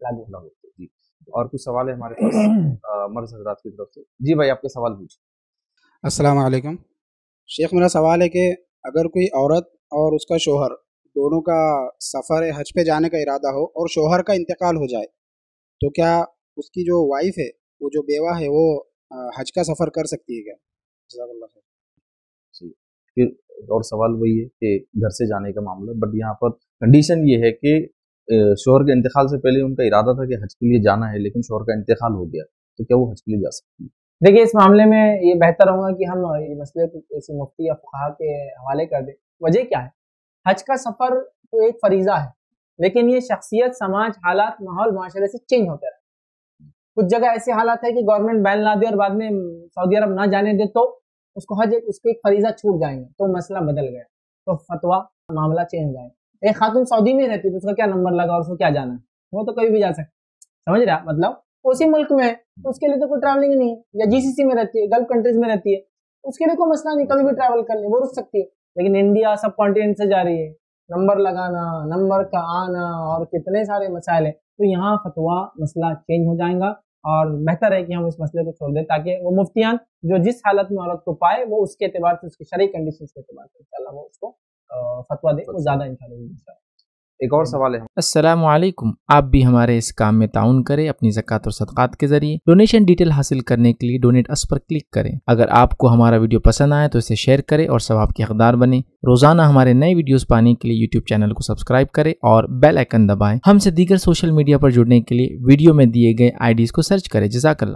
لاگو جی۔ اور کچھ سوال ہے ہمارے پاس؟ مرض حضرات کی طرف سے۔ جی بھائی آپ کے سوال پوچھیں۔ السلام علیکم۔ شیخ میرا سوال ہے کہ اگر کوئی عورت اور اس کا شوہر دونوں کا سفر حج پہ جانے کا ارادہ ہو اور شوہر کا انتقال ہو جائے تو کیا اس کی جو وائف ہے وہ جو بیوہ ہے وہ حج کا سفر کر سکتی ہے کیا؟ جزاک اللہ خیر۔ جی۔ پھر اور سوال وہی ہے کہ گھر سے جانے کا معاملہ بٹ یہاں پر کنڈیشن یہ ہے کہ شوہر کے انتقال سے پہلے ان کا ارادہ تھا کہ حج کے لیے جانا ہے، لیکن شوہر کا انتقال ہو گیا، تو کیا وہ حج کے لیے جا سکتی ہے دیکھیے، اس معاملے میں یہ بہتر ہوگا کہ ہم یہ مسئلے کو کسی مفتی یا فقہ کے حوالے کر دیں۔ وجہ کیا ہے؟ حج کا سفر تو ایک فریضہ ہے، لیکن یہ شخصیت، سماج، حالات، ماحول، معاشرے سے چینج ہوتے رہے کچھ جگہ ایسے حالات ہے کہ گورنمنٹ بین لا دے اور بعد میں سعودی عرب نہ جانے دے تو اس کو حج، اس کو ایک فریضہ چھوٹ جائیں گے، تو مسئلہ بدل گیا، تو فتوا معاملہ چینج جائے۔ ایک خاتون سعودی میں رہتی تو اس کا کیا نمبر لگا اور اس کو کیا جانا ہے؟ وہ تو کبھی بھی جا سکتا سمجھ رہا مطلب اسی ملک میں تو اس کے لیے تو کوئی ٹریولنگ نہیں ہے۔ یا جی سی سی میں رہتی ہے، گلف کنٹریز میں رہتی ہے۔ اس کے لیے کوئی مسئلہ نہیں، کبھی بھی ٹریول کر لیں، وہ رک سکتی ہے۔ لیکن انڈیا سب کانٹیننٹ سے جا رہی ہے۔ نمبر لگانا، نمبر کا آنا اور کتنے سارے مسائل ہیں۔ تو یہاں فتوا مسئلہ چینج ہو جائے گا اور بہتر ہے کہ ہم اس مسئلے کو چھوڑ دیں تاکہ وہ مفتیان جو جس حالت میں عورت کو پائے، وہ اس کے اعتبار سے، اس کی شرعی کنڈیشن کے اعتبار سے انشاءاللہ وہ اس کو فتوا دے وہ زیادہ انشاءاللہ ایک اور سوال ہے۔ السلام علیکم۔ آپ بھی ہمارے اس کام میں تعاون کریں اپنی زکوٰۃ اور صدقات کے ذریعے۔ ڈونیشن ڈیٹیل حاصل کرنے کے لیے ڈونیٹ اس پر کلک کریں۔ اگر آپ کو ہمارا ویڈیو پسند آئے تو اسے شیئر کریں اور ثواب کے حقدار بنے روزانہ ہمارے نئے ویڈیوز پانے کے لیے یوٹیوب چینل کو سبسکرائب کریں اور بیل آئکن دبائیں۔ ہم سے دیگر سوشل میڈیا پر جڑنے کے لیے ویڈیو میں دیے گئے آئی ڈیز کو سرچ کریں۔ جزاک اللہ۔